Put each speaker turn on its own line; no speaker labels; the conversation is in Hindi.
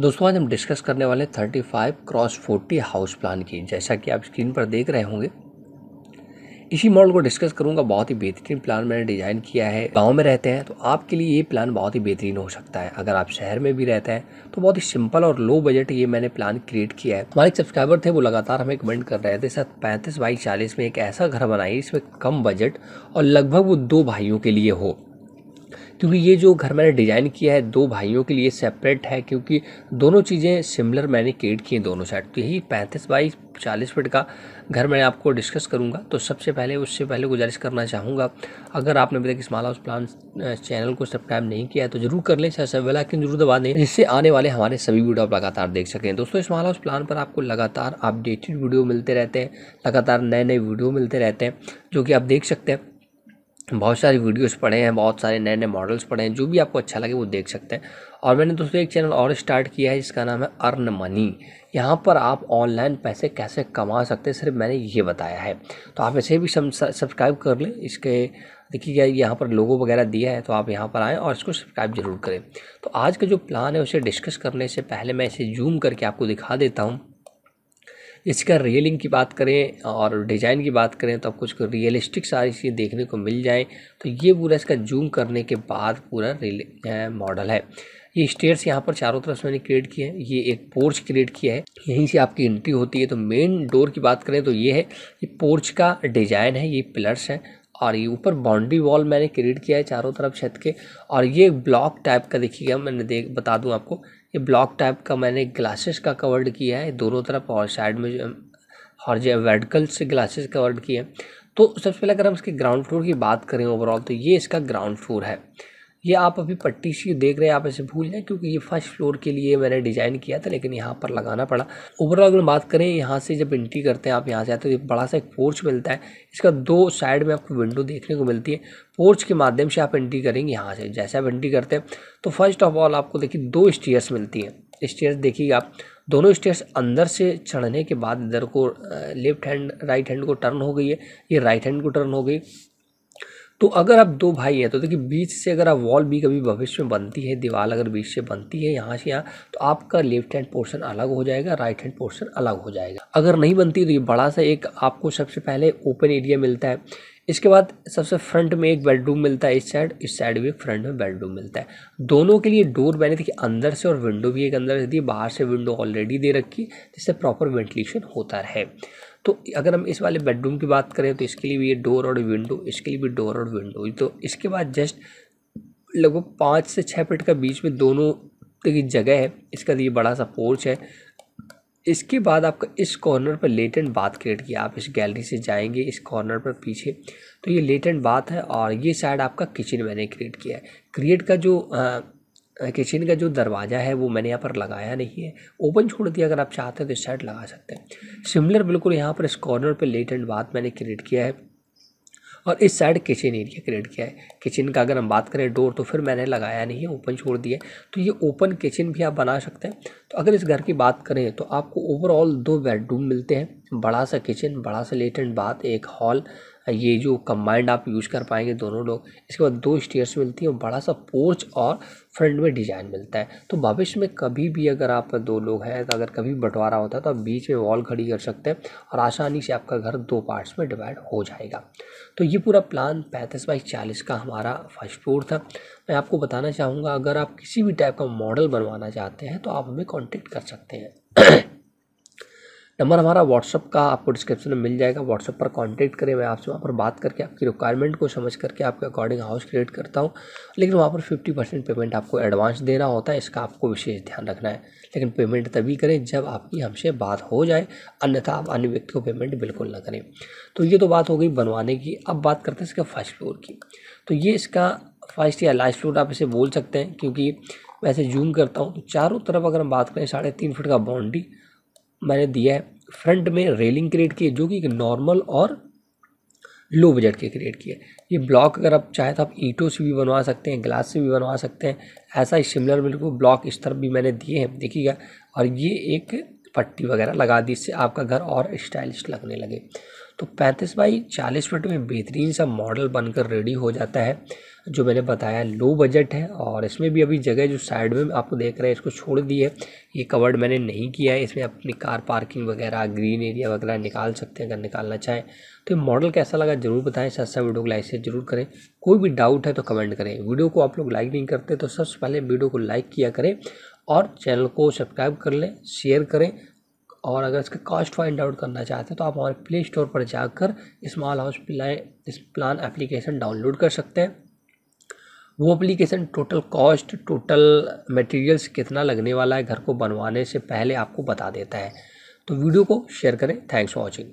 दोस्तों, आज हम डिस्कस करने वाले thirty five cross forty house plan की। जैसा कि आप स्क्रीन पर देख रहे होंगे, इसी मॉडल को डिस्कस करूँगा। बहुत ही बेहतरीन प्लान मैंने डिज़ाइन किया है। गाँव में रहते हैं तो आपके लिए ये प्लान बहुत ही बेहतरीन हो सकता है। अगर आप शहर में भी रहते हैं तो बहुत ही सिंपल और लो बजट ये मैंने प्लान क्रिएट किया है। हमारे सब्सक्राइबर थे, वो लगातार हमें कमेंट कर रहे थे, सर, पैंतीस बाई चालीस में एक ऐसा घर बनाइए, इसमें कम बजट और लगभग वो दो भाइयों के लिए हो। क्योंकि ये जो घर मैंने डिज़ाइन किया है, दो भाइयों के लिए सेपरेट है, क्योंकि दोनों चीज़ें सिमिलर मैंने क्रिएट की हैं दोनों साइड तो यही पैंतीस बाई चालीस फीट का घर मैं आपको डिस्कस करूँगा। तो सबसे पहले, उससे पहले गुजारिश करना चाहूँगा, अगर आपने अभी तक स्मॉल हाउस प्लान चैनल को सब्सक्राइब नहीं किया है तो ज़रूर कर लें बेल आइकन ज़रूर दबा दें जिससे आने वाले हमारे सभी वीडियो आप लगातार देख सकें दोस्तों स्मॉल हाउस प्लान पर आपको लगातार अपडेटेड वीडियो मिलते रहते हैं, लगातार नए नए वीडियो मिलते रहते हैं, जो कि आप देख सकते हैं। बहुत सारी वीडियोस पढ़े हैं, बहुत सारे नए नए मॉडल्स पढ़े हैं, जो भी आपको अच्छा लगे वो देख सकते हैं। और मैंने दोस्तों एक चैनल और स्टार्ट किया है, जिसका नाम है अर्न मनी। यहाँ पर आप ऑनलाइन पैसे कैसे कमा सकते हैं, सिर्फ़ मैंने ये बताया है। तो आप इसे भी सब्सक्राइब कर लें। इसके, देखिए यहाँ पर लोगो वगैरह दिया है तो आप यहाँ पर आएँ और इसको सब्सक्राइब ज़रूर करें। तो आज का जो प्लान है, उसे डिस्कस करने से पहले मैं इसे जूम करके आपको दिखा देता हूँ। इसका रियलिंग की बात करें और डिज़ाइन की बात करें तो आपको कुछ रियलिस्टिक सारी चीज़ें देखने को मिल जाए। तो ये पूरा इसका जूम करने के बाद पूरा मॉडल है ये स्टेयर्स यहाँ पर चारों तरफ़ से मैंने क्रिएट किए हैं। ये एक पोर्च क्रिएट किया है। यहीं से आपकी एंट्री होती है। तो मेन डोर की बात करें तो ये है, ये पोर्च का डिज़ाइन है, ये पिलर्स हैं। और ये ऊपर बाउंड्री वॉल मैंने क्रिएट किया है चारों तरफ़ छत के। और ये ब्लॉक टाइप का देखिएगा, मैंने देख, बता दूँ आपको। ये ब्लॉक टाइप का मैंने ग्लासेस का कवर्ड किया है। दोनों तरफ़ और साइड में और जो वर्टिकल से ग्लासेस कवर्ड किए हैं। तो सबसे पहले अगर हम इसके ग्राउंड फ्लोर की बात करें ओवरऑल तो ये इसका ग्राउंड फ्लोर है। ये आप अभी पट्टी सी देख रहे हैं, आप इसे भूल जाए, क्योंकि ये फ़र्स्ट फ्लोर के लिए मैंने डिज़ाइन किया था, लेकिन यहाँ पर लगाना पड़ा। ओवरऑल अगर बात करें, यहाँ से जब एंट्री करते हैं आप यहाँ से आते हैं तो बड़ा सा एक पोर्च मिलता है। इसका दो साइड में आपको विंडो देखने को मिलती है। पोर्च के माध्यम से आप एंट्री करेंगे यहाँ से, जैसे आप एंट्री करते हैं तो फ़र्स्ट ऑफ़ ऑल आपको देखिए दो स्टेयर्स मिलती हैं। स्टेयर्स देखिए आप, दोनों स्टेयर्स अंदर से चढ़ने के बाद इधर को लेफ़्ट हैंड राइट हैंड को टर्न हो गई है। ये राइट हैंड को टर्न हो गई। तो अगर आप दो भाई हैं तो देखिए बीच से अगर आप वॉल भी कभी भविष्य में बनती है दीवार अगर बीच से बनती है यहाँ से यहाँ तो आपका लेफ़्ट हैंड पोर्शन अलग हो जाएगा राइट हैंड पोर्शन अलग हो जाएगा। अगर नहीं बनती तो ये बड़ा सा एक आपको सबसे पहले ओपन एरिया मिलता है। इसके बाद सबसे फ्रंट में एक बेडरूम मिलता है, इस साइड इस साइड भी एक फ्रंट में बेडरूम मिलता है। दोनों के लिए डोर मैंने देखिए अंदर से और विंडो भी एक अंदर से दी बाहर से विंडो ऑलरेडी दे रखी जिससे प्रॉपर वेंटिलेशन होता रहे। तो अगर हम इस वाले बेडरूम की बात करें तो इसके लिए भी ये डोर और विंडो इसके लिए भी डोर और विंडो तो इसके बाद जस्ट लगभग पाँच से छः फीट का बीच में दोनों की जगह है। इसका ये बड़ा सा पोर्च है। इसके बाद आपका इस कॉर्नर पर लेटेंट बात क्रिएट किया। आप इस गैलरी से जाएँगे, इस कॉर्नर पर पीछे। तो ये लेटेंट बात है और ये साइड आपका किचन मैंने क्रिएट किया है। क्रिएट का जो किचन का जो दरवाज़ा है, वो मैंने यहाँ पर लगाया नहीं है। ओपन छोड़ दिया, अगर आप चाहते हैं तो इस साइड लगा सकते हैं। सिमिलर बिल्कुल यहाँ पर इस कॉर्नर पर लेट एंड बात मैंने क्रिएट किया है और इस साइड किचन एरिया क्रिएट किया है। किचन का अगर हम बात करें डोर तो फिर मैंने लगाया नहीं है, ओपन छोड़ दिया तो ये ओपन किचन भी आप बना सकते हैं। तो अगर इस घर की बात करें तो आपको ओवरऑल दो बेडरूम मिलते हैं। बड़ा सा किचन, बड़ा सा लेट एंड बात एक हॉल ये जो कंबाइंड आप यूज़ कर पाएँगे दोनों लोग, इसके बाद दो स्टेयर्स मिलती हैं बड़ा सा पोर्च और फ्रंट में डिज़ाइन मिलता है। तो भविष्य में कभी भी अगर आप दो लोग हैं तो अगर कभी बंटवारा होता है तो आप बीच में वॉल खड़ी कर सकते हैं, और आसानी से आपका घर दो पार्ट्स में डिवाइड हो जाएगा। तो ये पूरा प्लान पैंतीस बाई चालीस का हमारा फ़र्स्ट फ्लोर था। मैं आपको बताना चाहूँगा, अगर आप किसी भी टाइप का मॉडल बनवाना चाहते हैं तो आप हमें कॉन्टेक्ट कर सकते हैं। नंबर हमारा व्हाट्सअप का आपको डिस्क्रिप्शन में मिल जाएगा। व्हाट्सअप पर कांटेक्ट करें, मैं आपसे वहाँ पर बात करके आपकी रिक्वायरमेंट को समझ करके आपके अकॉर्डिंग हाउस क्रिएट करता हूँ। लेकिन वहाँ पर फिफ्टी परसेंट पेमेंट आपको एडवांस देना होता है, इसका आपको विशेष ध्यान रखना है। लेकिन पेमेंट तभी करें जब आपकी हमसे बात हो जाए, अन्यथा आप अन्य व्यक्ति को पेमेंट बिल्कुल ना करें। तो ये तो बात हो गई बनवाने की। अब बात करते हैं इसका फ़र्स्ट फ्लोर की। तो ये इसका फ़र्स्ट या लास्ट फ्लोर आप इसे बोल सकते हैं, क्योंकि वैसे जूम करता हूँ। तो चारों तरफ़ अगर हम बात करें, साढ़े तीन फुट का बाउंड्री मैंने दिया है फ्रंट में रेलिंग क्रिएट की है, जो कि एक नॉर्मल और लो बजट के क्रिएट किए ये ब्लॉक अगर आप चाहे तो आप ईंटों से भी बनवा सकते हैं ग्लास से भी बनवा सकते हैं। ऐसा ही सिमिलर बिल्कुल ब्लॉक इस तरफ़ भी मैंने दिए हैं, देखिएगा। और ये एक पट्टी वगैरह लगा दी, इससे आपका घर और स्टाइलिश लगने लगे। तो पैंतीस बाई चालीस मिनट में बेहतरीन सा मॉडल बनकर रेडी हो जाता है। जो मैंने बताया लो बजट है और इसमें भी अभी जगह जो साइड में आपको देख रहे हैं, इसको छोड़ दी है। ये कवर्ड मैंने नहीं किया है, इसमें अपनी कार पार्किंग वगैरह ग्रीन एरिया वगैरह निकाल सकते हैं अगर निकालना चाहें। तो मॉडल कैसा लगा ज़रूर बताएँ सस्ता वीडियो को लाइक से ज़रूर करें। कोई भी डाउट है तो कमेंट करें। वीडियो को आप लोग लाइक नहीं करते तो सबसे पहले वीडियो को लाइक किया करें और चैनल को सब्सक्राइब कर लें शेयर करें और अगर इसका कॉस्ट फाइंड आउट करना चाहते हैं तो आप हमारे प्ले स्टोर पर जाकर स्मॉल हाउस प्लान इस प्लान एप्लीकेशन डाउनलोड कर सकते हैं। वो application total cost total materials कितना लगने वाला है, घर को बनवाने से पहले आपको बता देता है। तो वीडियो को शेयर करें। Thanks for watching